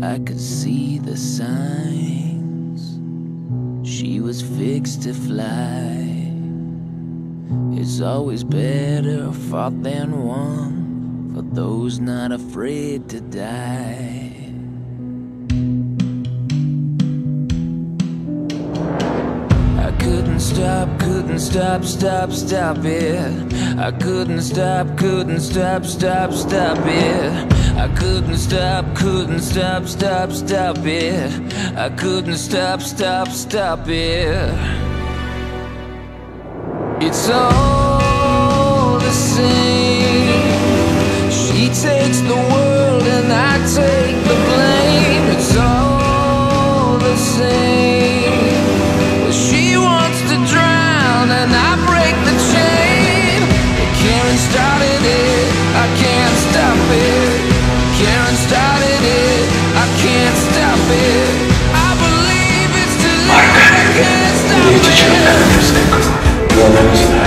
I could see the signs. She was fixed to fly. It's always better fought than won for those not afraid to die. I couldn't stop, couldn't stop, stop, stop it. I couldn't stop, couldn't stop, stop, stop it. I couldn't stop, couldn't stop, stop, stop it. I couldn't stop, stop, stop it. It's all stop it. I believe it's too late, I can't stop it.